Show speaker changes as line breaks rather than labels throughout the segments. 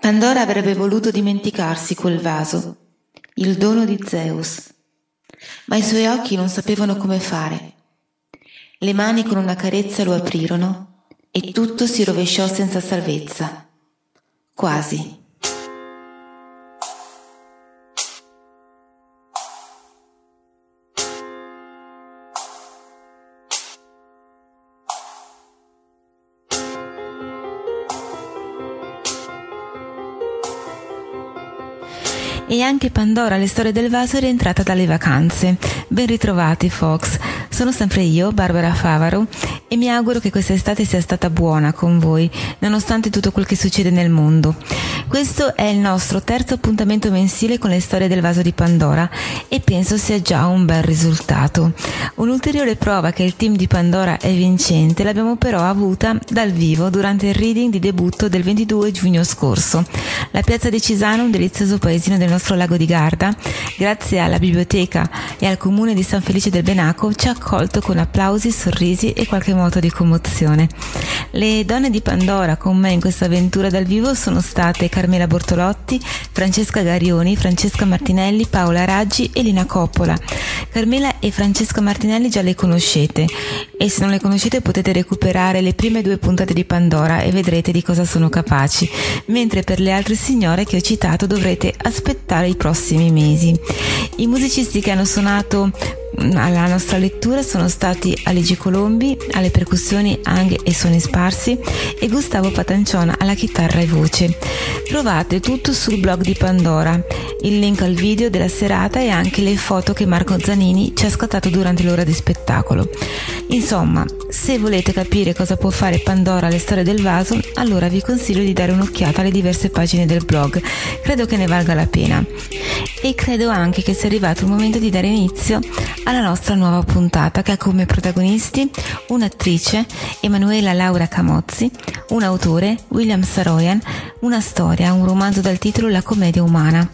Pandora avrebbe voluto dimenticarsi quel vaso, il dono di Zeus, ma i suoi occhi non sapevano come fare. Le mani con una carezza lo aprirono e tutto si rovesciò senza salvezza. Quasi.
Anche Pandora, le storie del vaso, è rientrata dalle vacanze. Ben ritrovati, Fox. Sono sempre io, Barbara Favaro, e mi auguro che quest'estate sia stata buona con voi, nonostante tutto quel che succede nel mondo. Questo è il nostro terzo appuntamento mensile con le storie del vaso di Pandora e penso sia già un bel risultato. Un'ulteriore prova che il team di Pandora è vincente l'abbiamo però avuta dal vivo durante il reading di debutto del 22 giugno scorso. La piazza di Cisano, un delizioso paesino del nostro lago di Garda, grazie alla biblioteca e al comune di San Felice del Benaco, ci ha con applausi, sorrisi e qualche moto di commozione. Le donne di Pandora con me in questa avventura dal vivo sono state Carmela Bortolotti, Francesca Garioni, Francesca Martinelli, Paola Raggi e Lina Coppola. Carmela e Francesca Martinelli già le conoscete e se non le conoscete potete recuperare le prime due puntate di Pandora e vedrete di cosa sono capaci, mentre per le altre signore che ho citato dovrete aspettare i prossimi mesi. I musicisti che hanno suonato alla nostra lettura sono stati Aligi Colombi alle percussioni, anghe e suoni sparsi e Gustavo Patanciona alla chitarra e voce. Trovate tutto sul blog di Pandora, il link al video della serata e anche le foto che Marco Zanini ci ha scattato durante l'ora di spettacolo. Insomma, se volete capire cosa può fare Pandora alle storie del vaso, allora vi consiglio di dare un'occhiata alle diverse pagine del blog. Credo che ne valga la pena. E credo anche che sia arrivato il momento di dare inizio alla nostra nuova puntata che ha come protagonisti un'attrice, Emanuela Laura Camozzi, un autore, William Saroyan, una storia, un romanzo dal titolo La commedia umana.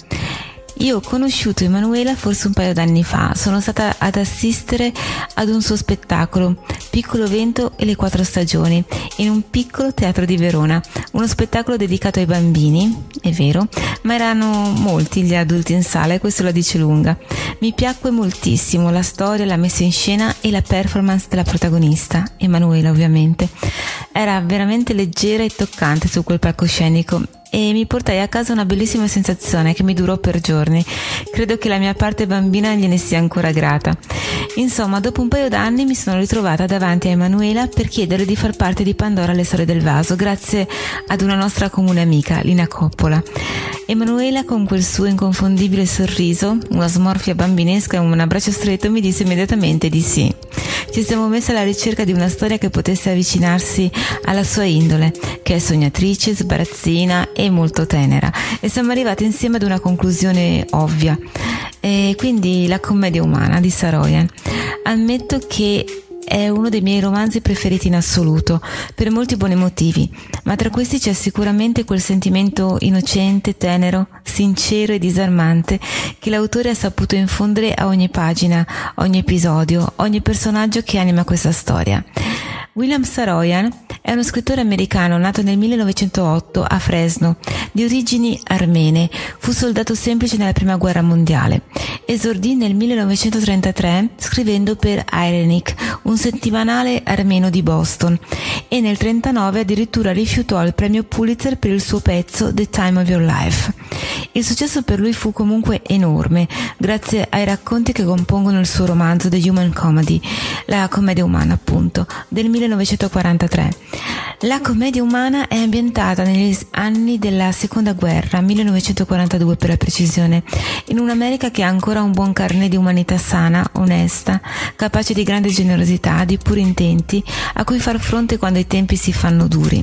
Io ho conosciuto Emanuela forse un paio d'anni fa, sono stata ad assistere ad un suo spettacolo, Piccolo Vento e le Quattro Stagioni, in un piccolo teatro di Verona, uno spettacolo dedicato ai bambini, è vero, ma erano molti gli adulti in sala e questo la dice lunga. Mi piacque moltissimo la storia, la messa in scena e la performance della protagonista, Emanuela ovviamente. Era veramente leggera e toccante su quel palcoscenico e mi portai a casa una bellissima sensazione che mi durò per giorni. Credo che la mia parte bambina gliene sia ancora grata. Insomma, dopo un paio d'anni mi sono ritrovata davanti a Emanuela per chiedere di far parte di Pandora le storie del vaso, grazie ad una nostra comune amica, Lina Coppola. Emanuela, con quel suo inconfondibile sorriso, una smorfia bambinesca e un abbraccio stretto, mi disse immediatamente di sì. Ci siamo messi alla ricerca di una storia che potesse avvicinarsi alla sua indole, che è sognatrice, sbarazzina e molto tenera, e siamo arrivati insieme ad una conclusione ovvia. E quindi la commedia umana di Saroyan. Ammetto che è uno dei miei romanzi preferiti in assoluto, per molti buoni motivi, ma tra questi c'è sicuramente quel sentimento innocente, tenero, sincero e disarmante che l'autore ha saputo infondere a ogni pagina, ogni episodio, ogni personaggio che anima questa storia. William Saroyan è uno scrittore americano nato nel 1908 a Fresno, di origini armene. Fu soldato semplice nella prima guerra mondiale. Esordì nel 1933 scrivendo per Irenic, un settimanale armeno di Boston, e nel 1939 addirittura rifiutò il premio Pulitzer per il suo pezzo The Time of Your Life. Il successo per lui fu comunque enorme, grazie ai racconti che compongono il suo romanzo The Human Comedy, la commedia umana appunto, del 1943. La commedia umana è ambientata negli anni della seconda guerra, 1942 per la precisione, in un'America che ha ancora un buon carne di umanità sana, onesta, capace di grande generosità, di puri intenti, a cui far fronte quando i tempi si fanno duri.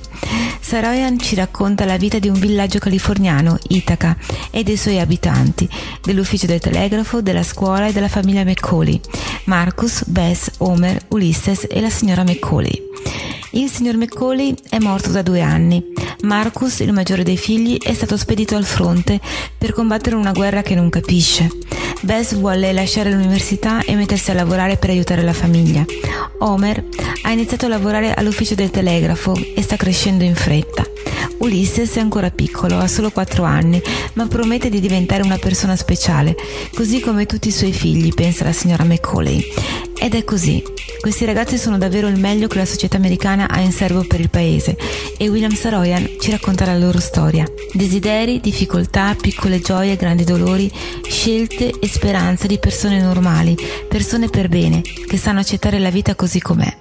Saroyan ci racconta la vita di un villaggio californiano, Ithaca, e dei suoi abitanti, dell'ufficio del telegrafo, della scuola e della famiglia Macaulay, Marcus, Bess, Homer, Ulysses e la signora Macaulay. Il signor Macaulay è morto da due anni. Marcus, il maggiore dei figli, è stato spedito al fronte per combattere una guerra che non capisce. Bess vuole lasciare l'università e mettersi a lavorare per aiutare la famiglia. Homer ha iniziato a lavorare all'ufficio del telegrafo e sta crescendo in fretta. Ulysses è ancora piccolo, ha solo 4 anni, ma promette di diventare una persona speciale, così come tutti i suoi figli, pensa la signora Macaulay. Ed è così. Questi ragazzi sono davvero il meglio che la società americana ha in serbo per il paese e William Saroyan ci racconta la loro storia. Desideri, difficoltà, piccole gioie, grandi dolori, scelte e speranze di persone normali, persone per bene, che sanno accettare la vita così com'è.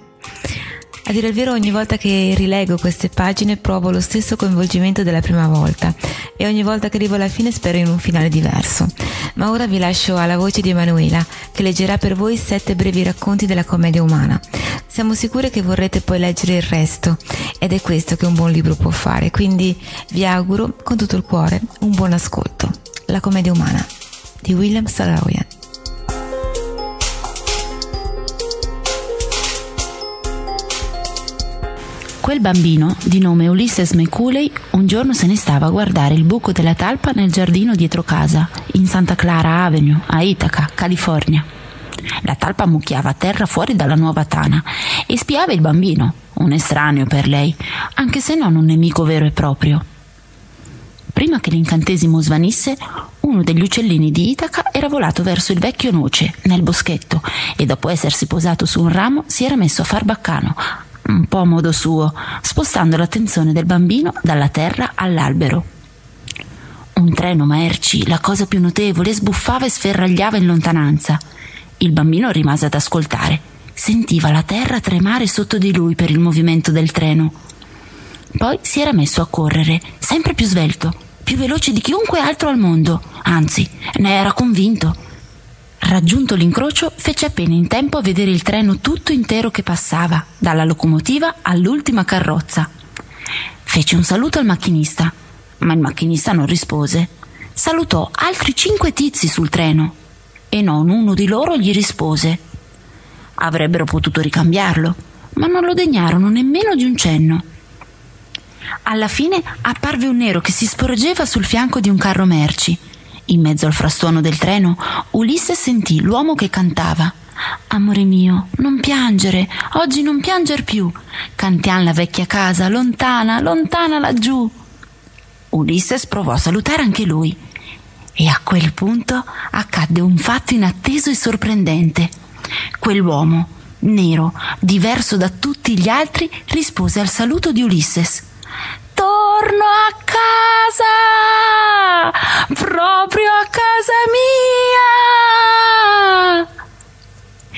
A dire il vero, ogni volta che rileggo queste pagine provo lo stesso coinvolgimento della prima volta e ogni volta che arrivo alla fine spero in un finale diverso. Ma ora vi lascio alla voce di Emanuela, che leggerà per voi sette brevi racconti della commedia umana. Siamo sicure che vorrete poi leggere il resto ed è questo che un buon libro può fare, quindi vi auguro con tutto il cuore un buon ascolto. La commedia umana di William Saroyan.
Quel bambino, di nome Ulysses Macaulay, un giorno se ne stava a guardare il buco della talpa nel giardino dietro casa, in Santa Clara Avenue, a Ithaca, California. La talpa mucchiava a terra fuori dalla nuova tana e spiava il bambino, un estraneo per lei, anche se non un nemico vero e proprio. Prima che l'incantesimo svanisse, uno degli uccellini di Itaca era volato verso il vecchio noce, nel boschetto, e dopo essersi posato su un ramo si era messo a far baccano, un po' a modo suo, spostando l'attenzione del bambino dalla terra all'albero. Un treno merci, la cosa più notevole, sbuffava e sferragliava in lontananza. Il bambino rimase ad ascoltare. Sentiva la terra tremare sotto di lui per il movimento del treno. Poi si era messo a correre, sempre più svelto, più veloce di chiunque altro al mondo. Anzi, ne era convinto. Raggiunto l'incrocio, fece appena in tempo a vedere il treno tutto intero che passava, dalla locomotiva all'ultima carrozza. Fece un saluto al macchinista, ma il macchinista non rispose. Salutò altri cinque tizi sul treno e non uno di loro gli rispose. Avrebbero potuto ricambiarlo, ma non lo degnarono nemmeno di un cenno. Alla fine apparve un nero che si sporgeva sul fianco di un carro merci in mezzo al frastuono del treno, Ulisse sentì l'uomo che cantava. Amore mio, non piangere, oggi non pianger più. Cantiam la vecchia casa, lontana, lontana laggiù. Ulisse provò a salutare anche lui. E a quel punto accadde un fatto inatteso e sorprendente. Quell'uomo, nero, diverso da tutti gli altri, rispose al saluto di Ulisses. Torno a casa! Proprio a casa mia!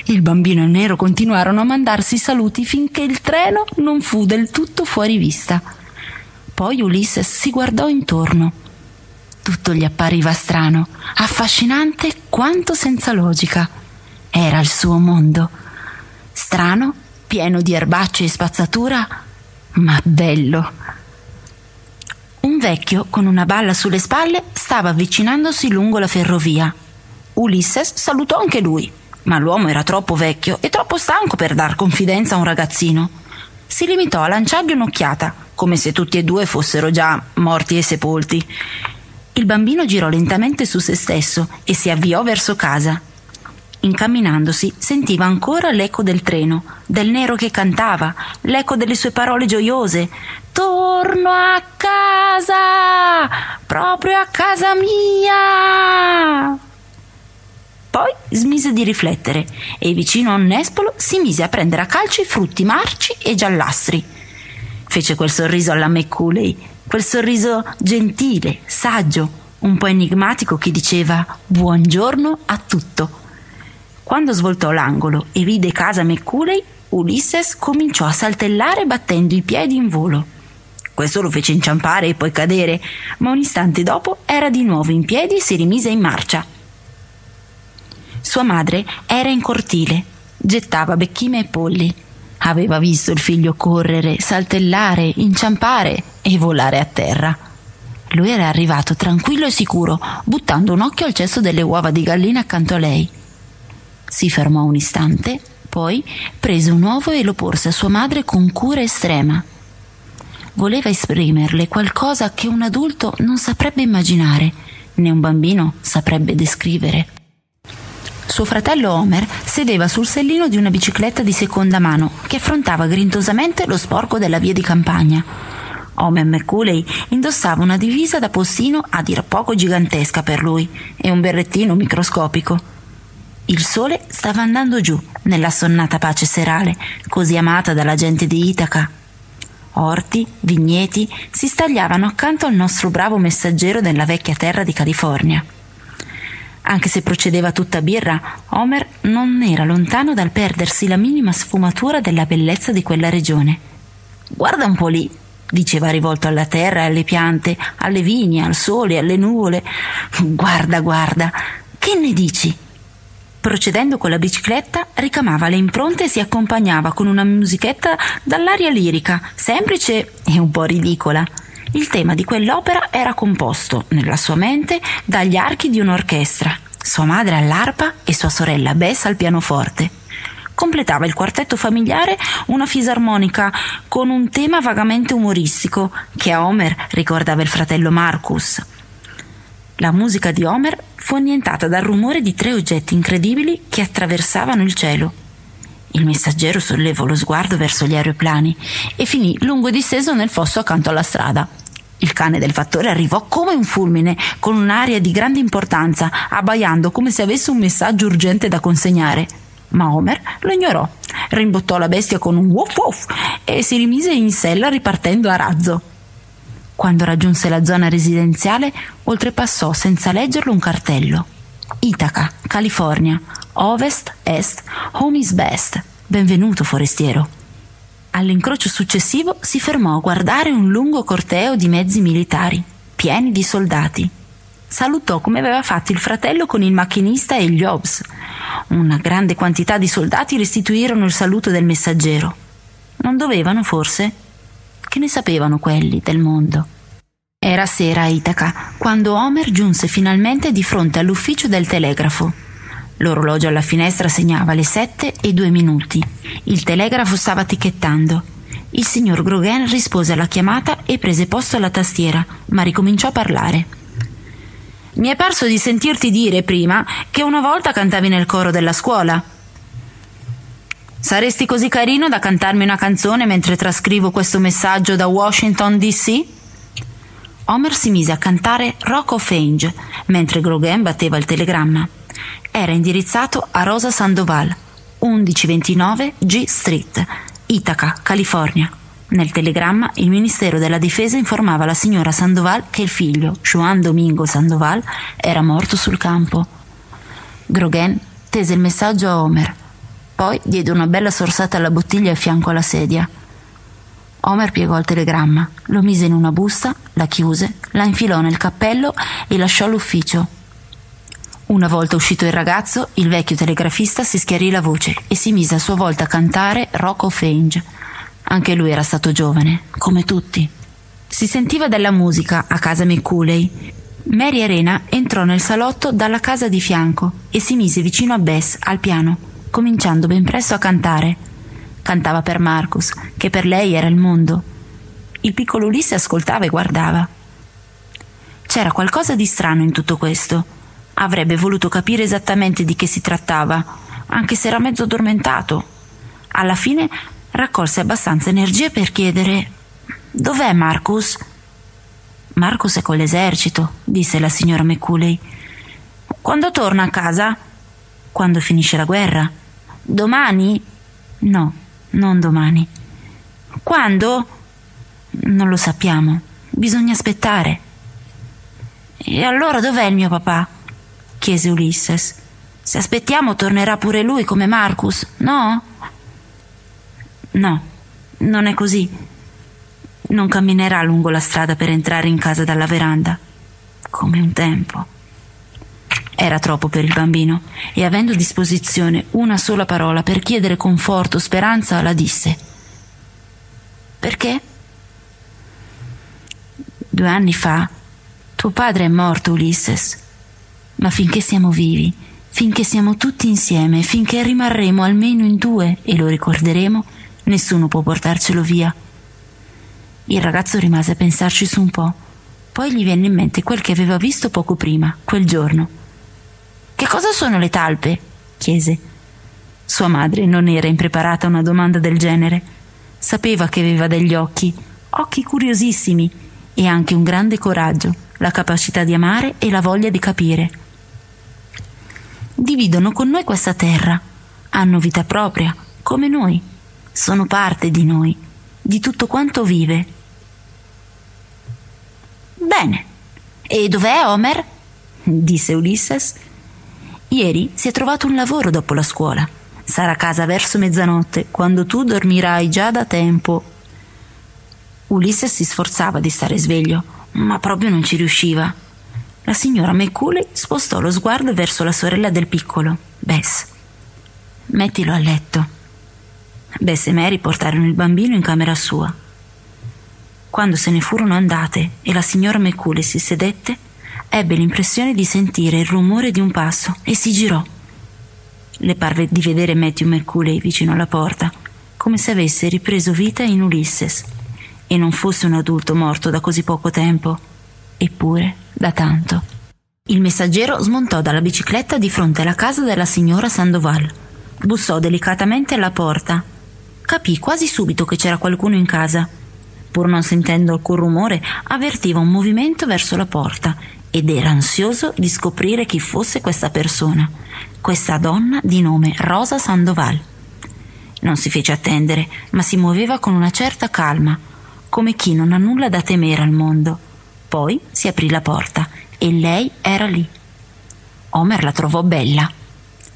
Il bambino e il nero continuarono a mandarsi saluti finché il treno non fu del tutto fuori vista. Poi Ulysses si guardò intorno. Tutto gli appariva strano, affascinante quanto senza logica. Era il suo mondo. Strano, pieno di erbacce e spazzatura, ma bello. Vecchio con una balla sulle spalle stava avvicinandosi lungo la ferrovia. Ulysses salutò anche lui, ma l'uomo era troppo vecchio e troppo stanco per dar confidenza a un ragazzino. Si limitò a lanciargli un'occhiata, come se tutti e due fossero già morti e sepolti. Il bambino girò lentamente su se stesso e si avviò verso casa. Incamminandosi sentiva ancora l'eco del treno, del nero che cantava, l'eco delle sue parole gioiose. Torno a casa! Proprio a casa mia! Poi smise di riflettere e vicino a un nespolo si mise a prendere a calci frutti marci e giallastri. Fece quel sorriso alla Macaulay, quel sorriso gentile, saggio, un po' enigmatico che diceva buongiorno a tutto quando svoltò l'angolo e vide casa Macaulay, Ulysses cominciò a saltellare battendo i piedi in volo. Questo lo fece inciampare e poi cadere, ma un istante dopo era di nuovo in piedi e si rimise in marcia. Sua madre era in cortile, gettava becchime e polli. Aveva visto il figlio correre, saltellare, inciampare e volare a terra. Lui era arrivato tranquillo e sicuro, buttando un occhio al cesto delle uova di gallina accanto a lei. Si fermò un istante, poi prese un uovo e lo porse a sua madre con cura estrema. Voleva esprimerle qualcosa che un adulto non saprebbe immaginare, né un bambino saprebbe descrivere. Suo fratello Homer sedeva sul sellino di una bicicletta di seconda mano che affrontava grintosamente lo sporco della via di campagna. Homer McCulley indossava una divisa da postino a dir poco gigantesca per lui e un berrettino microscopico. Il sole stava andando giù nella sonnata pace serale, così amata dalla gente di Itaca. Orti, vigneti si stagliavano accanto al nostro bravo messaggero della vecchia terra di California. Anche se procedeva tutta birra, Homer non era lontano dal perdersi la minima sfumatura della bellezza di quella regione. Guarda un po' lì, diceva rivolto alla terra e alle piante, alle vigne, al sole, alle nuvole. Guarda, guarda, che ne dici? Procedendo con la bicicletta, ricamava le impronte e si accompagnava con una musichetta dall'aria lirica, semplice e un po' ridicola. Il tema di quell'opera era composto, nella sua mente, dagli archi di un'orchestra, sua madre all'arpa e sua sorella Bess al pianoforte. Completava il quartetto familiare una fisarmonica con un tema vagamente umoristico che a Homer ricordava il fratello Marcus. La musica di Homer fu annientata dal rumore di tre oggetti incredibili che attraversavano il cielo. Il messaggero sollevò lo sguardo verso gli aeroplani e finì lungo disteso nel fosso accanto alla strada. Il cane del fattore arrivò come un fulmine, con un'aria di grande importanza, abbaiando come se avesse un messaggio urgente da consegnare. Ma Homer lo ignorò, rimbottò la bestia con un woff woff e si rimise in sella ripartendo a razzo. Quando raggiunse la zona residenziale, oltrepassò senza leggerlo un cartello. Itaca, California, Ovest, Est, Home is Best. Benvenuto, forestiero. All'incrocio successivo si fermò a guardare un lungo corteo di mezzi militari, pieni di soldati. Salutò come aveva fatto il fratello con il macchinista e gli Hobbs. Una grande quantità di soldati restituirono il saluto del messaggero. Non dovevano, forse? Che ne sapevano quelli del mondo? Era sera a Itaca, quando Homer giunse finalmente di fronte all'ufficio del telegrafo. L'orologio alla finestra segnava le sette e due minuti. Il telegrafo stava ticchettando. Il signor Grogan rispose alla chiamata e prese posto alla tastiera, ma ricominciò a parlare. Mi è parso di sentirti dire prima che una volta cantavi nel coro della scuola. Saresti così carino da cantarmi una canzone mentre trascrivo questo messaggio da Washington DC? Homer si mise a cantare Rock of Age mentre Grogan batteva il telegramma era indirizzato a Rosa Sandoval, 1129 G Street, Itaca, California. Nel telegramma il Ministero della Difesa informava la signora Sandoval che il figlio, Juan Domingo Sandoval, era morto sul campo. Grogan tese il messaggio a Homer, poi diede una bella sorsata alla bottiglia a fianco alla sedia. Homer piegò il telegramma, lo mise in una busta, la chiuse, la infilò nel cappello e lasciò l'ufficio una volta uscito il ragazzo, il vecchio telegrafista si schiarì la voce e si mise a sua volta a cantare Rock of Age. Anche lui era stato giovane, come tutti. Si sentiva della musica a casa McCulley. Mary Arena entrò nel salotto dalla casa di fianco e si mise vicino a Bess al piano, cominciando ben presto a cantare. Cantava per Marcus, che per lei era il mondo. Il piccolo Ulisse ascoltava e guardava. C'era qualcosa di strano in tutto questo Avrebbe voluto capire esattamente di che si trattava, anche se era mezzo addormentato. Alla fine raccolse abbastanza energie per chiedere Dov'è Marcus? Marcus è con l'esercito, disse la signora McCulley. Quando torna a casa? Quando finisce la guerra? Domani? No, non domani. Quando? Non lo sappiamo. Bisogna aspettare. E allora dov'è il mio papà? chiese Ulysses. Se aspettiamo tornerà pure lui come Marcus, no? No, non è così. Non camminerà lungo la strada per entrare in casa dalla veranda, come un tempo. Era troppo per il bambino e avendo a disposizione una sola parola per chiedere conforto, speranza, la disse. Perché? Due anni fa tuo padre è morto, Ulysses ma finché siamo vivi, finché siamo tutti insieme, finché rimarremo almeno in due e lo ricorderemo, nessuno può portarcelo via. Il ragazzo rimase a pensarci su un po', poi gli venne in mente quel che aveva visto poco prima, quel giorno. Che cosa sono le talpe? chiese. Sua madre non era impreparata a una domanda del genere. Sapeva che aveva degli occhi, occhi curiosissimi e anche un grande coraggio, la capacità di amare e la voglia di capire. Dividono con noi questa terra, hanno vita propria, come noi, sono parte di noi, di tutto quanto vive. Bene, e dov'è Homer? disse Ulysses. Ieri si è trovato un lavoro dopo la scuola. Sarà a casa verso mezzanotte, quando tu dormirai già da tempo. Ulysses si sforzava di stare sveglio, ma proprio non ci riusciva. La signora McCulley spostò lo sguardo verso la sorella del piccolo, Bess. Mettilo a letto. Bess e Mary portarono il bambino in camera sua. Quando se ne furono andate e la signora McCulley si sedette, ebbe l'impressione di sentire il rumore di un passo e si girò. Le parve di vedere Matthew McCulley vicino alla porta, come se avesse ripreso vita in Ulysses e non fosse un adulto morto da così poco tempo, eppure da tanto. Il messaggero smontò dalla bicicletta di fronte alla casa della signora Sandoval. Bussò delicatamente alla porta. Capì quasi subito che c'era qualcuno in casa. Pur non sentendo alcun rumore, avvertiva un movimento verso la porta ed era ansioso di scoprire chi fosse questa persona, questa donna di nome Rosa Sandoval. Non si fece attendere, ma si muoveva con una certa calma, come chi non ha nulla da temere al mondo. Poi si aprì la porta e lei era lì. Homer la trovò bella.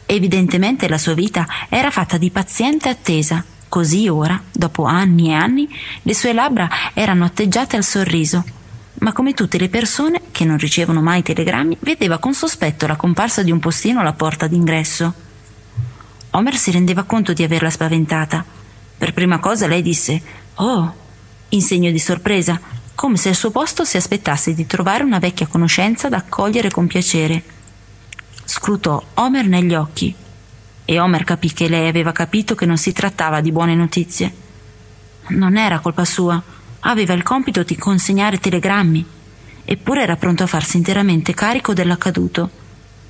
Evidentemente la sua vita era fatta di paziente attesa, così ora, dopo anni e anni, le sue labbra erano atteggiate al sorriso. Ma come tutte le persone che non ricevono mai telegrammi, vedeva con sospetto la comparsa di un postino alla porta d'ingresso. Homer si rendeva conto di averla spaventata. Per prima cosa lei disse: Oh, in segno di sorpresa, come se al suo posto si aspettasse di trovare una vecchia conoscenza da accogliere con piacere. Scrutò Homer negli occhi e Homer capì che lei aveva capito che non si trattava di buone notizie. Non era colpa sua, aveva il compito di consegnare telegrammi, eppure era pronto a farsi interamente carico dell'accaduto.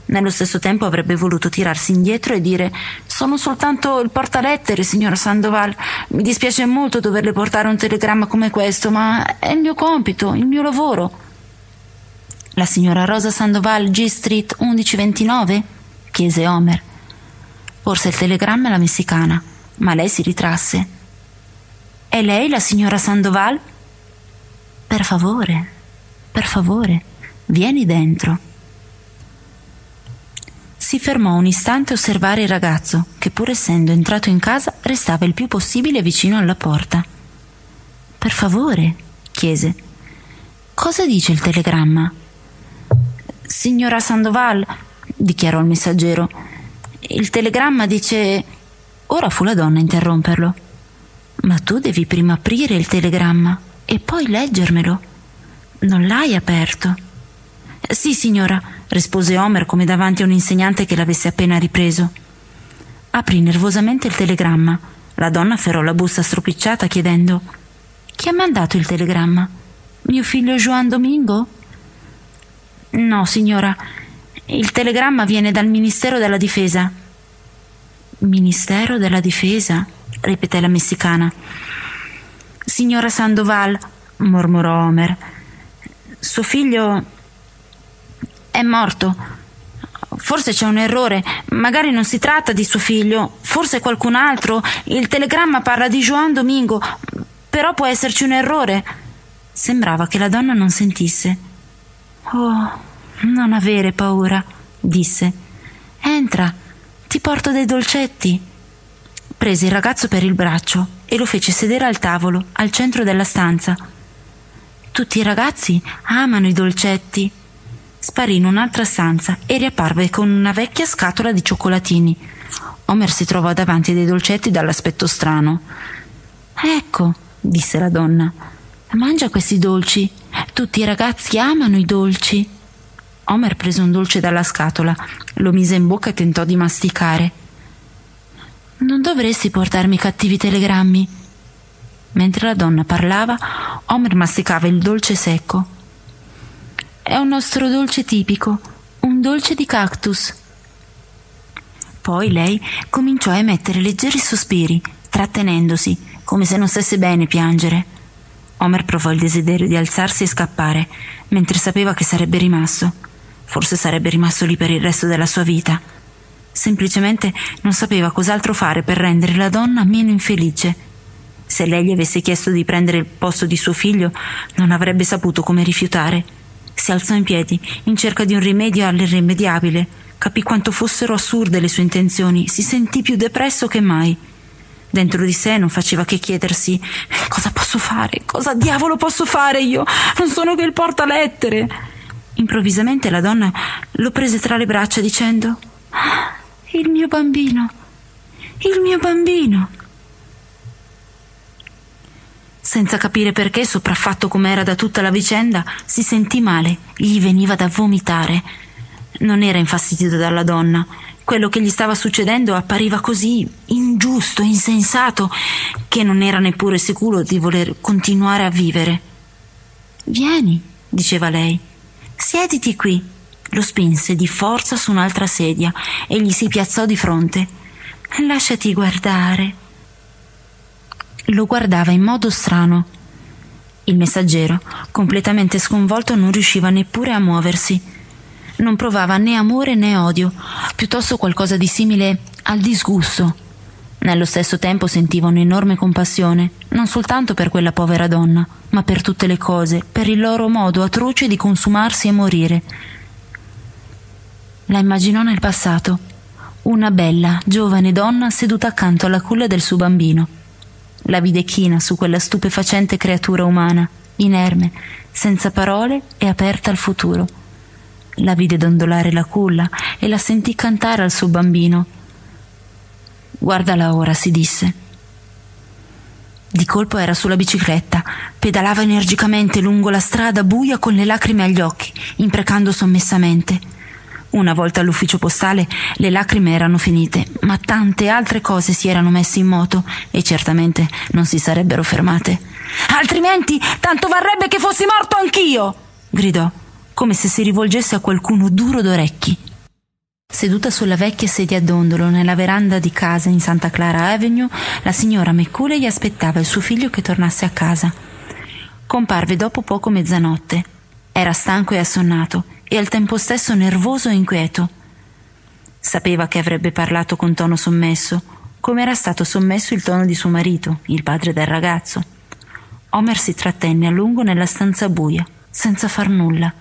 Nello stesso tempo avrebbe voluto tirarsi indietro e dire Sono soltanto il portalettere, signora Sandoval. Mi dispiace molto doverle portare un telegramma come questo, ma è il mio compito, il mio lavoro. La signora Rosa Sandoval, G Street 1129? chiese Homer. Porse il telegramma alla messicana, ma lei si ritrasse. È lei la signora Sandoval? Per favore, per favore, vieni dentro si fermò un istante a osservare il ragazzo, che pur essendo entrato in casa restava il più possibile vicino alla porta. Per favore, chiese. Cosa dice il telegramma? Signora Sandoval, dichiarò il messaggero, il telegramma dice. Ora fu la donna a interromperlo. Ma tu devi prima aprire il telegramma e poi leggermelo. Non l'hai aperto. Sì, signora, rispose Homer come davanti a un insegnante che l'avesse appena ripreso. Aprì nervosamente il telegramma. La donna afferrò la busta stropicciata chiedendo Chi ha mandato il telegramma? Mio figlio Juan Domingo? No, signora. Il telegramma viene dal Ministero della Difesa. Ministero della Difesa? Ripeté la messicana. Signora Sandoval, mormorò Homer. Suo figlio è morto. Forse c'è un errore, magari non si tratta di suo figlio, forse qualcun altro. Il telegramma parla di Juan Domingo, però può esserci un errore. Sembrava che la donna non sentisse. Oh, non avere paura, disse. Entra, ti porto dei dolcetti. Prese il ragazzo per il braccio e lo fece sedere al tavolo, al centro della stanza. Tutti i ragazzi amano i dolcetti, Sparì in un'altra stanza e riapparve con una vecchia scatola di cioccolatini. Homer si trovò davanti dei dolcetti dall'aspetto strano. Ecco, disse la donna, mangia questi dolci. Tutti i ragazzi amano i dolci. Homer prese un dolce dalla scatola, lo mise in bocca e tentò di masticare. Non dovresti portarmi cattivi telegrammi. Mentre la donna parlava, Homer masticava il dolce secco. È un nostro dolce tipico, un dolce di cactus. Poi lei cominciò a emettere leggeri sospiri, trattenendosi, come se non stesse bene piangere. Homer provò il desiderio di alzarsi e scappare, mentre sapeva che sarebbe rimasto. Forse sarebbe rimasto lì per il resto della sua vita. Semplicemente non sapeva cos'altro fare per rendere la donna meno infelice. Se lei gli avesse chiesto di prendere il posto di suo figlio, non avrebbe saputo come rifiutare. Si alzò in piedi, in cerca di un rimedio all'irrimediabile. Capì quanto fossero assurde le sue intenzioni, si sentì più depresso che mai. Dentro di sé non faceva che chiedersi cosa posso fare? Cosa diavolo posso fare io? Non sono che il portalettere. Improvvisamente la donna lo prese tra le braccia dicendo Il mio bambino. Il mio bambino. Senza capire perché, sopraffatto com'era da tutta la vicenda, si sentì male, gli veniva da vomitare. Non era infastidito dalla donna, quello che gli stava succedendo appariva così ingiusto, insensato, che non era neppure sicuro di voler continuare a vivere. Vieni, diceva lei, siediti qui. Lo spinse di forza su un'altra sedia e gli si piazzò di fronte. Lasciati guardare. Lo guardava in modo strano. Il messaggero, completamente sconvolto, non riusciva neppure a muoversi non provava né amore né odio, piuttosto qualcosa di simile al disgusto. Nello stesso tempo sentiva un'enorme compassione, non soltanto per quella povera donna, ma per tutte le cose, per il loro modo atroce di consumarsi e morire. La immaginò nel passato, una bella, giovane donna seduta accanto alla culla del suo bambino. La vide china su quella stupefacente creatura umana, inerme, senza parole e aperta al futuro la vide dondolare la culla e la sentì cantare al suo bambino. Guardala ora, si disse. Di colpo era sulla bicicletta, pedalava energicamente lungo la strada buia con le lacrime agli occhi, imprecando sommessamente. Una volta all'ufficio postale le lacrime erano finite, ma tante altre cose si erano messe in moto e certamente non si sarebbero fermate. Altrimenti tanto varrebbe che fossi morto anch'io! gridò come se si rivolgesse a qualcuno duro d'orecchi. Seduta sulla vecchia sedia a dondolo nella veranda di casa in Santa Clara Avenue, la signora McCulley aspettava il suo figlio che tornasse a casa. Comparve dopo poco mezzanotte. Era stanco e assonnato e al tempo stesso nervoso e inquieto. Sapeva che avrebbe parlato con tono sommesso, come era stato sommesso il tono di suo marito, il padre del ragazzo. Homer si trattenne a lungo nella stanza buia, senza far nulla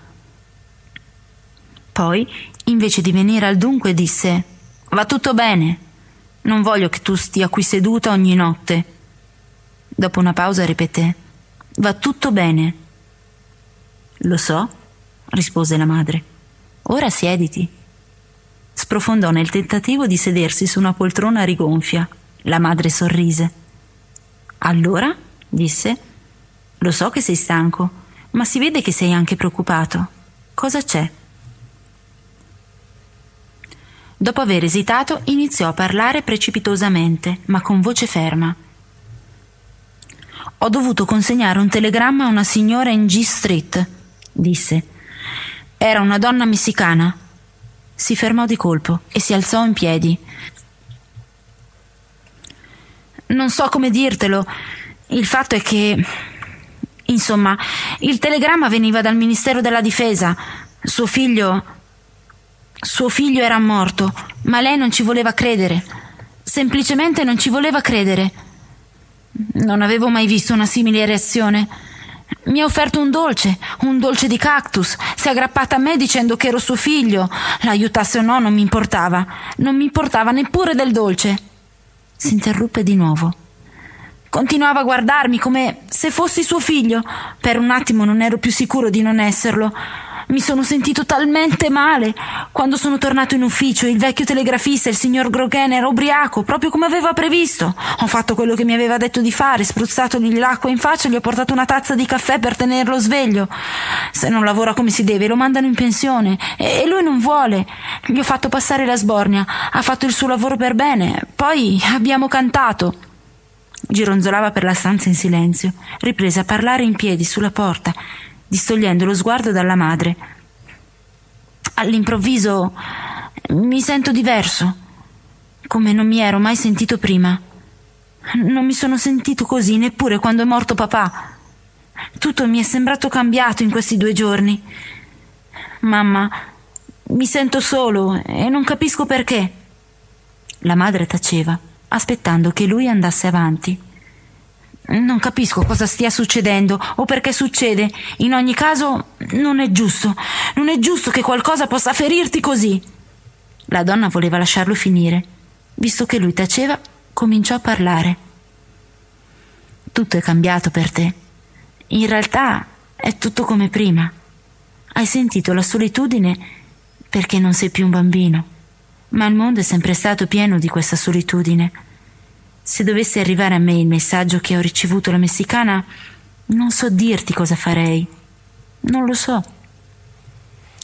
poi, invece di venire al dunque, disse Va tutto bene. Non voglio che tu stia qui seduta ogni notte. Dopo una pausa ripeté Va tutto bene. Lo so, rispose la madre. Ora siediti. Sprofondò nel tentativo di sedersi su una poltrona rigonfia. La madre sorrise. Allora, disse, lo so che sei stanco, ma si vede che sei anche preoccupato. Cosa c'è? Dopo aver esitato, iniziò a parlare precipitosamente, ma con voce ferma. Ho dovuto consegnare un telegramma a una signora in G Street, disse. Era una donna messicana. Si fermò di colpo e si alzò in piedi. Non so come dirtelo. Il fatto è che. Insomma, il telegramma veniva dal Ministero della Difesa. Suo figlio suo figlio era morto, ma lei non ci voleva credere. Semplicemente non ci voleva credere. Non avevo mai visto una simile reazione. Mi ha offerto un dolce, un dolce di cactus. Si è aggrappata a me dicendo che ero suo figlio. L'aiutasse o no non mi importava. Non mi importava neppure del dolce. Si interruppe di nuovo. Continuava a guardarmi come se fossi suo figlio. Per un attimo non ero più sicuro di non esserlo. Mi sono sentito talmente male. Quando sono tornato in ufficio, il vecchio telegrafista, il signor Grogan, era ubriaco, proprio come aveva previsto. Ho fatto quello che mi aveva detto di fare, spruzzatogli l'acqua in faccia e gli ho portato una tazza di caffè per tenerlo sveglio. Se non lavora come si deve, lo mandano in pensione. E lui non vuole. Gli ho fatto passare la sbornia. Ha fatto il suo lavoro per bene. Poi abbiamo cantato. Gironzolava per la stanza in silenzio. Riprese a parlare in piedi sulla porta distogliendo lo sguardo dalla madre. All'improvviso mi sento diverso, come non mi ero mai sentito prima. Non mi sono sentito così neppure quando è morto papà. Tutto mi è sembrato cambiato in questi due giorni. Mamma, mi sento solo e non capisco perché. La madre taceva, aspettando che lui andasse avanti. Non capisco cosa stia succedendo o perché succede. In ogni caso, non è giusto. Non è giusto che qualcosa possa ferirti così. La donna voleva lasciarlo finire. Visto che lui taceva, cominciò a parlare. Tutto è cambiato per te. In realtà è tutto come prima. Hai sentito la solitudine perché non sei più un bambino. Ma il mondo è sempre stato pieno di questa solitudine se dovesse arrivare a me il messaggio che ho ricevuto la messicana, non so dirti cosa farei. Non lo so.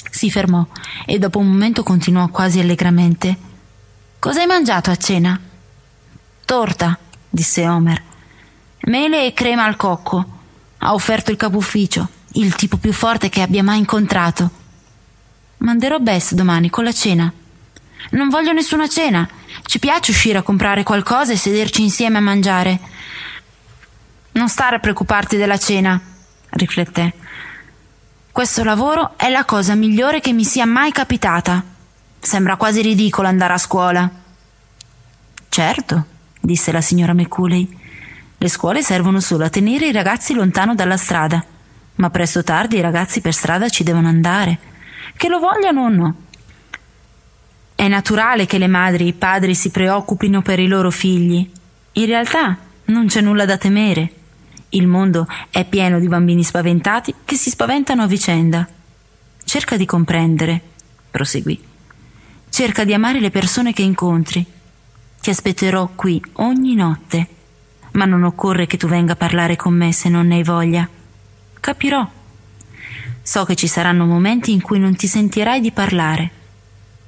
Si fermò e dopo un momento continuò quasi allegramente. Cosa hai mangiato a cena? Torta, disse Homer. Mele e crema al cocco. Ha offerto il capo ufficio, il tipo più forte che abbia mai incontrato. Manderò Bess domani con la cena. Non voglio nessuna cena. Ci piace uscire a comprare qualcosa e sederci insieme a mangiare. Non stare a preoccuparti della cena, rifletté. Questo lavoro è la cosa migliore che mi sia mai capitata. Sembra quasi ridicolo andare a scuola. Certo, disse la signora McCulley. Le scuole servono solo a tenere i ragazzi lontano dalla strada, ma presto o tardi i ragazzi per strada ci devono andare, che lo vogliano o no. È naturale che le madri e i padri si preoccupino per i loro figli. In realtà non c'è nulla da temere. Il mondo è pieno di bambini spaventati che si spaventano a vicenda. Cerca di comprendere, proseguì. Cerca di amare le persone che incontri. Ti aspetterò qui ogni notte, ma non occorre che tu venga a parlare con me se non ne hai voglia. Capirò. So che ci saranno momenti in cui non ti sentirai di parlare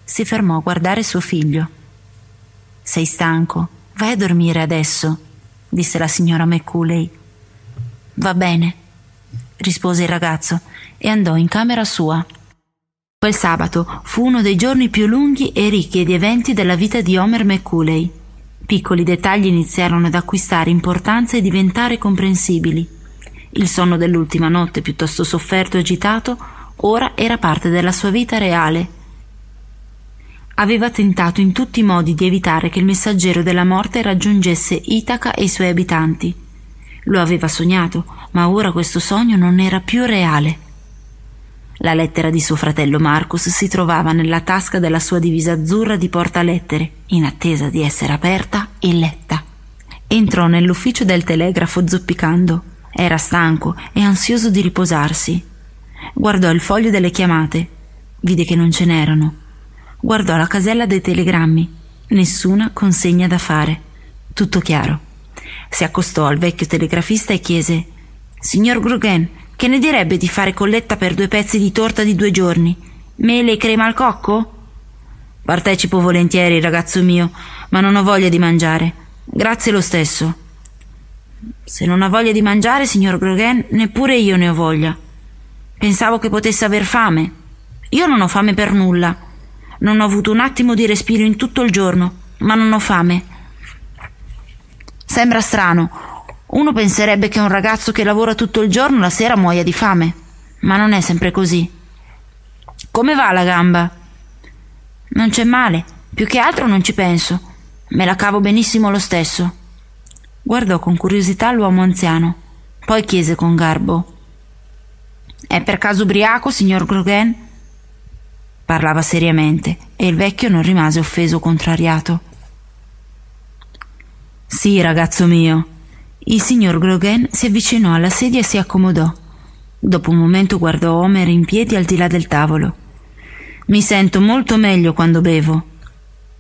si fermò a guardare suo figlio. Sei stanco? Vai a dormire adesso, disse la signora McCulley. Va bene, rispose il ragazzo e andò in camera sua. Quel sabato fu uno dei giorni più lunghi e ricchi di eventi della vita di Homer McCulley. Piccoli dettagli iniziarono ad acquistare importanza e diventare comprensibili. Il sonno dell'ultima notte, piuttosto sofferto e agitato, ora era parte della sua vita reale aveva tentato in tutti i modi di evitare che il messaggero della morte raggiungesse Itaca e i suoi abitanti. Lo aveva sognato, ma ora questo sogno non era più reale. La lettera di suo fratello Marcus si trovava nella tasca della sua divisa azzurra di portalettere, in attesa di essere aperta e letta. Entrò nell'ufficio del telegrafo zoppicando. Era stanco e ansioso di riposarsi. Guardò il foglio delle chiamate. Vide che non ce n'erano guardò la casella dei telegrammi. Nessuna consegna da fare. Tutto chiaro. Si accostò al vecchio telegrafista e chiese Signor Grughen, che ne direbbe di fare colletta per due pezzi di torta di due giorni? Mele e crema al cocco? Partecipo volentieri, ragazzo mio, ma non ho voglia di mangiare. Grazie lo stesso. Se non ha voglia di mangiare, signor Groghen, neppure io ne ho voglia. Pensavo che potesse aver fame. Io non ho fame per nulla. Non ho avuto un attimo di respiro in tutto il giorno, ma non ho fame. Sembra strano. Uno penserebbe che un ragazzo che lavora tutto il giorno la sera muoia di fame, ma non è sempre così. Come va la gamba? Non c'è male, più che altro non ci penso. Me la cavo benissimo lo stesso. Guardò con curiosità l'uomo anziano, poi chiese con garbo: È per caso ubriaco, signor Grogan? Parlava seriamente e il vecchio non rimase offeso o contrariato. Sì, ragazzo mio. Il signor Grogan si avvicinò alla sedia e si accomodò. Dopo un momento guardò Homer in piedi al di là del tavolo. Mi sento molto meglio quando bevo.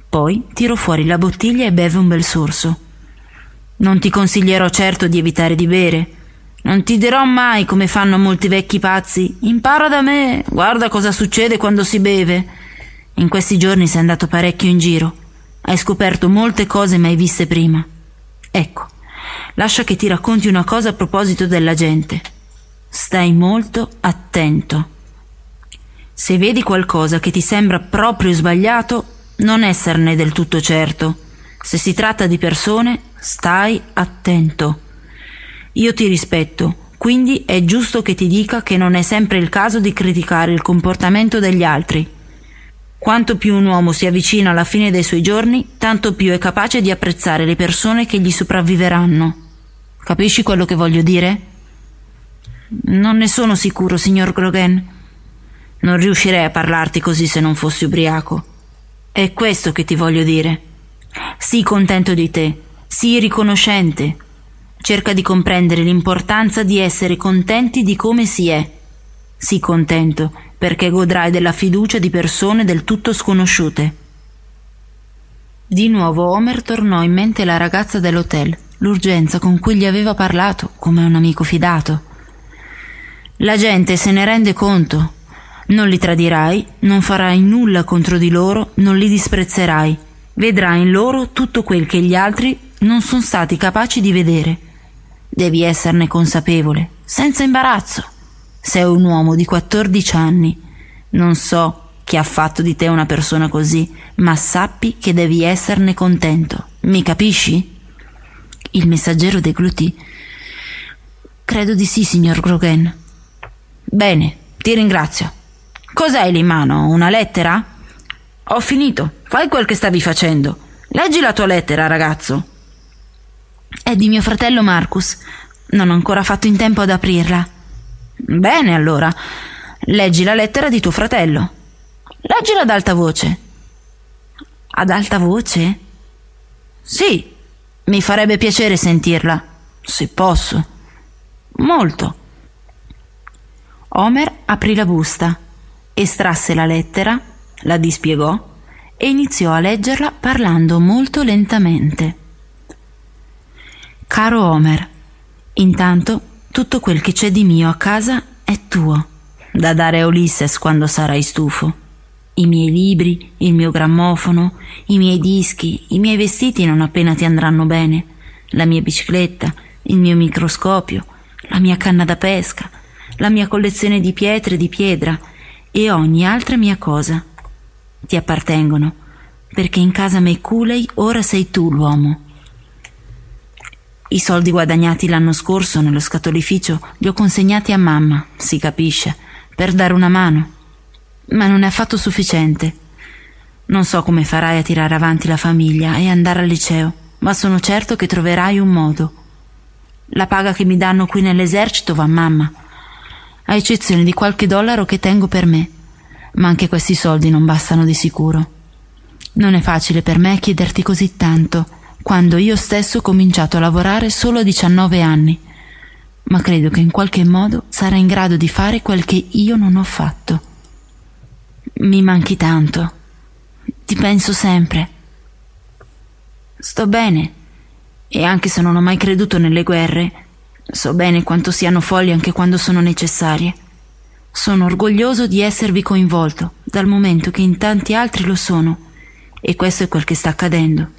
Poi tirò fuori la bottiglia e beve un bel sorso. Non ti consiglierò certo di evitare di bere, non ti dirò mai come fanno molti vecchi pazzi. Impara da me. Guarda cosa succede quando si beve. In questi giorni sei andato parecchio in giro. Hai scoperto molte cose mai viste prima. Ecco, lascia che ti racconti una cosa a proposito della gente. Stai molto attento. Se vedi qualcosa che ti sembra proprio sbagliato, non esserne del tutto certo. Se si tratta di persone, stai attento. Io ti rispetto, quindi è giusto che ti dica che non è sempre il caso di criticare il comportamento degli altri. Quanto più un uomo si avvicina alla fine dei suoi giorni, tanto più è capace di apprezzare le persone che gli sopravviveranno. Capisci quello che voglio dire? Non ne sono sicuro, signor Grogan. Non riuscirei a parlarti così se non fossi ubriaco. È questo che ti voglio dire. Sii contento di te, sii riconoscente. Cerca di comprendere l'importanza di essere contenti di come si è. Sii contento perché godrai della fiducia di persone del tutto sconosciute. Di nuovo Homer tornò in mente la ragazza dell'hotel, l'urgenza con cui gli aveva parlato come un amico fidato. La gente se ne rende conto. Non li tradirai, non farai nulla contro di loro, non li disprezzerai. Vedrai in loro tutto quel che gli altri non sono stati capaci di vedere. Devi esserne consapevole, senza imbarazzo. Sei un uomo di 14 anni. Non so chi ha fatto di te una persona così, ma sappi che devi esserne contento. Mi capisci? Il messaggero deglutì. Credo di sì, signor Grogan. Bene, ti ringrazio. Cos'hai lì in mano? Una lettera? Ho finito. Fai quel che stavi facendo. Leggi la tua lettera, ragazzo. È di mio fratello Marcus. Non ho ancora fatto in tempo ad aprirla. Bene, allora. Leggi la lettera di tuo fratello. Leggila ad alta voce. Ad alta voce? Sì, mi farebbe piacere sentirla, se posso. Molto. Homer aprì la busta, estrasse la lettera, la dispiegò e iniziò a leggerla parlando molto lentamente. Caro Homer, intanto tutto quel che c'è di mio a casa è tuo, da dare a Ulisses quando sarai stufo. I miei libri, il mio grammofono, i miei dischi, i miei vestiti non appena ti andranno bene, la mia bicicletta, il mio microscopio, la mia canna da pesca, la mia collezione di pietre e di piedra e ogni altra mia cosa. Ti appartengono, perché in casa Meiculei ora sei tu l'uomo. I soldi guadagnati l'anno scorso nello scatolificio li ho consegnati a mamma, si capisce, per dare una mano. Ma non è affatto sufficiente. Non so come farai a tirare avanti la famiglia e andare al liceo, ma sono certo che troverai un modo. La paga che mi danno qui nell'esercito va a mamma, a eccezione di qualche dollaro che tengo per me, ma anche questi soldi non bastano di sicuro. Non è facile per me chiederti così tanto quando io stesso ho cominciato a lavorare solo a 19 anni, ma credo che in qualche modo sarà in grado di fare quel che io non ho fatto. Mi manchi tanto. Ti penso sempre. Sto bene, e anche se non ho mai creduto nelle guerre, so bene quanto siano folli anche quando sono necessarie. Sono orgoglioso di esservi coinvolto, dal momento che in tanti altri lo sono, e questo è quel che sta accadendo.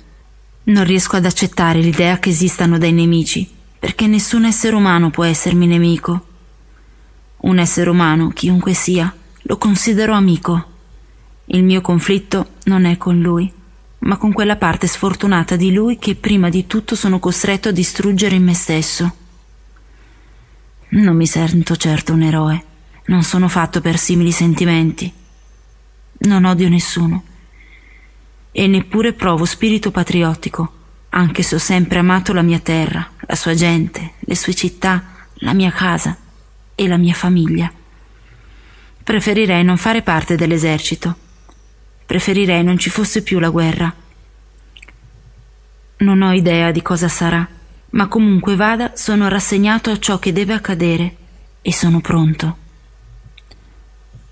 Non riesco ad accettare l'idea che esistano dei nemici, perché nessun essere umano può essermi nemico. Un essere umano, chiunque sia, lo considero amico. Il mio conflitto non è con lui, ma con quella parte sfortunata di lui che prima di tutto sono costretto a distruggere in me stesso. Non mi sento certo un eroe, non sono fatto per simili sentimenti. Non odio nessuno e neppure provo spirito patriottico, anche se ho sempre amato la mia terra, la sua gente, le sue città, la mia casa e la mia famiglia. Preferirei non fare parte dell'esercito. Preferirei non ci fosse più la guerra. Non ho idea di cosa sarà, ma comunque vada sono rassegnato a ciò che deve accadere e sono pronto.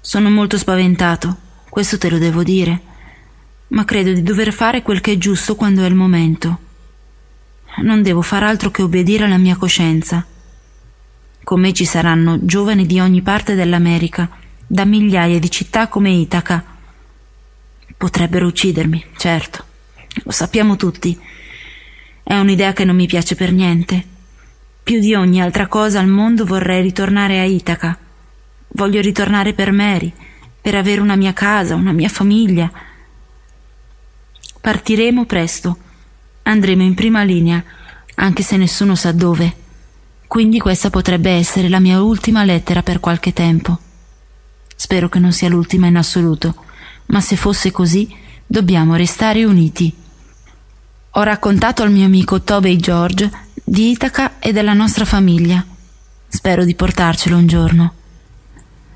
Sono molto spaventato, questo te lo devo dire ma credo di dover fare quel che è giusto quando è il momento. Non devo far altro che obbedire alla mia coscienza. Con me ci saranno giovani di ogni parte dell'America, da migliaia di città come Itaca. Potrebbero uccidermi, certo. Lo sappiamo tutti. È un'idea che non mi piace per niente. Più di ogni altra cosa al mondo vorrei ritornare a Itaca. Voglio ritornare per Mary, per avere una mia casa, una mia famiglia Partiremo presto. Andremo in prima linea, anche se nessuno sa dove. Quindi questa potrebbe essere la mia ultima lettera per qualche tempo. Spero che non sia l'ultima in assoluto, ma se fosse così, dobbiamo restare uniti. Ho raccontato al mio amico Tobey George di Itaca e della nostra famiglia. Spero di portarcelo un giorno.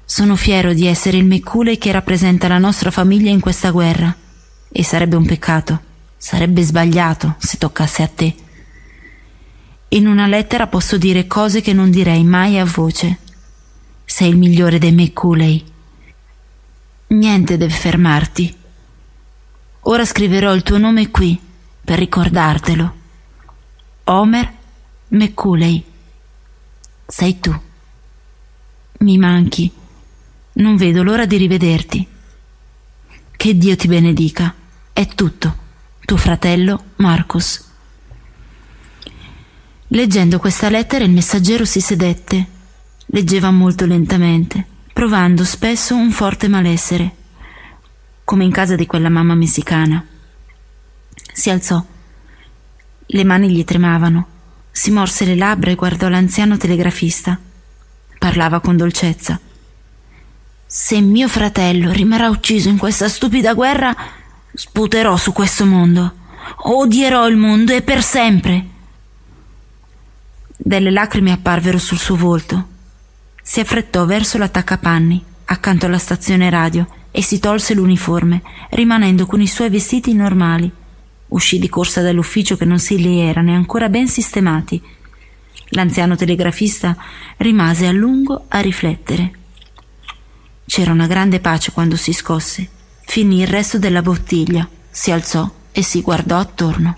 Sono fiero di essere il Mecculei che rappresenta la nostra famiglia in questa guerra. E sarebbe un peccato, sarebbe sbagliato se toccasse a te. In una lettera posso dire cose che non direi mai a voce. Sei il migliore dei Mecculei. Niente deve fermarti. Ora scriverò il tuo nome qui per ricordartelo. Homer McCulley. Sei tu. Mi manchi. Non vedo l'ora di rivederti. Che Dio ti benedica. È tutto. Tuo fratello Marcus. Leggendo questa lettera il messaggero si sedette. Leggeva molto lentamente, provando spesso un forte malessere, come in casa di quella mamma messicana. Si alzò. Le mani gli tremavano. Si morse le labbra e guardò l'anziano telegrafista. Parlava con dolcezza. Se mio fratello rimarrà ucciso in questa stupida guerra, sputerò su questo mondo. Odierò il mondo e per sempre. Delle lacrime apparvero sul suo volto. Si affrettò verso l'attaccapanni, accanto alla stazione radio, e si tolse l'uniforme, rimanendo con i suoi vestiti normali. Uscì di corsa dall'ufficio che non si li era neanche ben sistemati. L'anziano telegrafista rimase a lungo a riflettere. C'era una grande pace quando si scosse. Finì il resto della bottiglia, si alzò e si guardò attorno.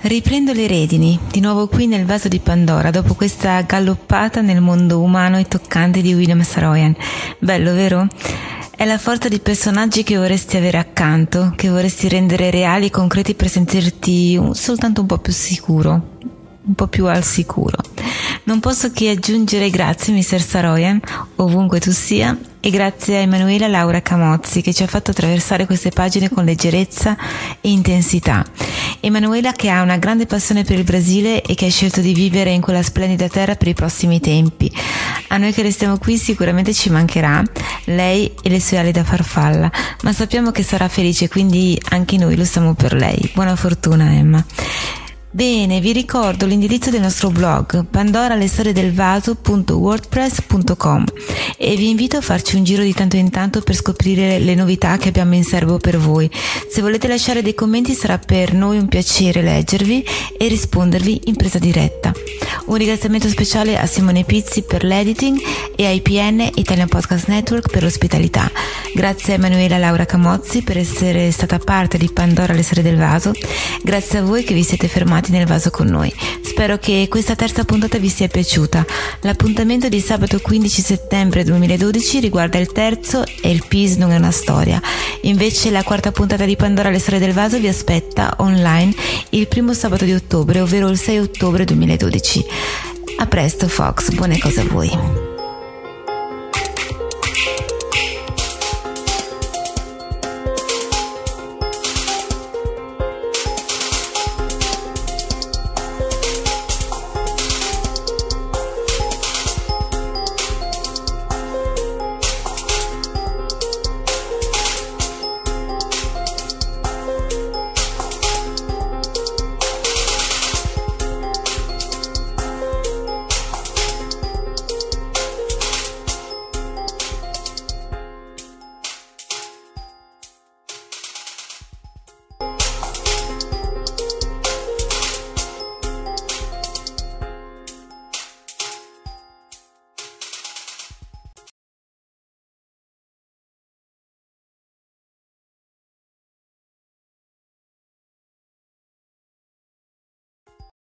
Riprendo le redini, di nuovo qui nel vaso di Pandora, dopo questa galoppata nel mondo umano e toccante di William Saroyan. Bello, vero? È la forza di personaggi che vorresti avere accanto, che vorresti rendere reali e concreti per sentirti soltanto un po' più sicuro, un po' più al sicuro. Non posso che aggiungere grazie, Mr. Saroyan, ovunque tu sia, e grazie a Emanuela Laura Camozzi che ci ha fatto attraversare queste pagine con leggerezza e intensità. Emanuela che ha una grande passione per il Brasile e che ha scelto di vivere in quella splendida terra per i prossimi tempi. A noi che restiamo qui sicuramente ci mancherà lei e le sue ali da farfalla, ma sappiamo che sarà felice, quindi anche noi lo siamo per lei. Buona fortuna Emma. Bene, vi ricordo l'indirizzo del nostro blog pandoralestoriedelvaso.wordpress.com e vi invito a farci un giro di tanto in tanto per scoprire le novità che abbiamo in serbo per voi. Se volete lasciare dei commenti sarà per noi un piacere leggervi e rispondervi in presa diretta. Un ringraziamento speciale a Simone Pizzi per l'editing e a IPN Italian Podcast Network per l'ospitalità. Grazie a Emanuela Laura Camozzi per essere stata parte di Pandora le Storie del Vaso. Grazie a voi che vi siete fermati tornati nel vaso con noi. Spero che questa terza puntata vi sia piaciuta. L'appuntamento di sabato 15 settembre 2012 riguarda il terzo e il PIS non è una storia. Invece la quarta puntata di Pandora le storie del vaso vi aspetta online il primo sabato di ottobre, ovvero il 6 ottobre 2012. A presto Fox, buone cose a voi.